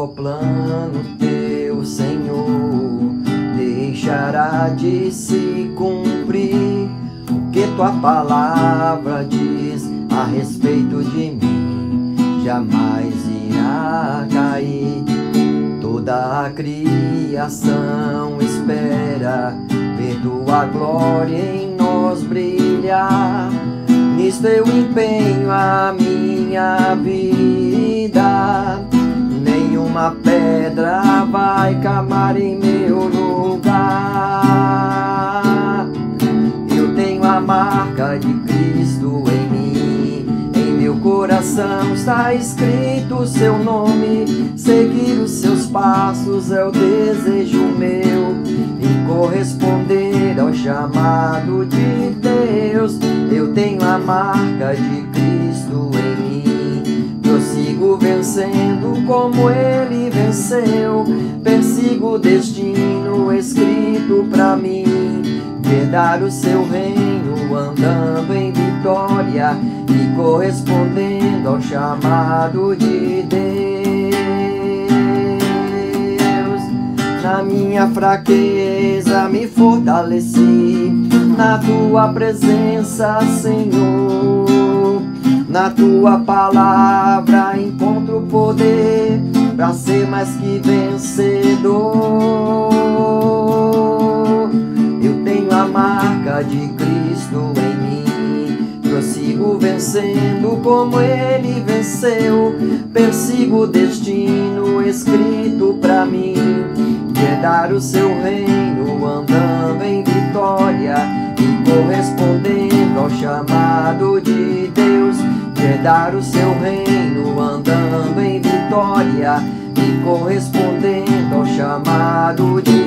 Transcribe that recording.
plano teu, Senhor, deixará de se cumprir o que tua palavra diz a respeito de mim, jamais irá cair. Toda a criação espera ver tua glória em nós brilhar. Nisto eu empenho a minha vida. Nenhuma pedra vai camar em meu lugar. Eu tenho a marca de Cristo em mim. Em meu coração está escrito o seu nome. Seguir os seus passos é o desejo meu. E corresponder ao chamado de Deus. Eu tenho a marca de Cristo em mim. Prossigo vencendo como ele venceu. Persigo o destino escrito pra mim. Herdar o seu reino andando em vitória e correspondendo ao chamado de Deus. Na minha fraqueza me fortaleci, na tua presença, Senhor. Na tua palavra encontro poder para ser mais que vencedor. Eu tenho a marca de Cristo em mim. Prossigo vencendo como ele venceu. Persigo o destino escrito para mim. Herdar o seu reino andando em vitória Herdar o seu reino andando em vitória e correspondendo ao chamado de